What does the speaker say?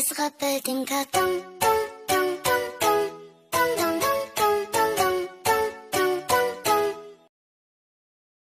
Elle se rappelle d'un carton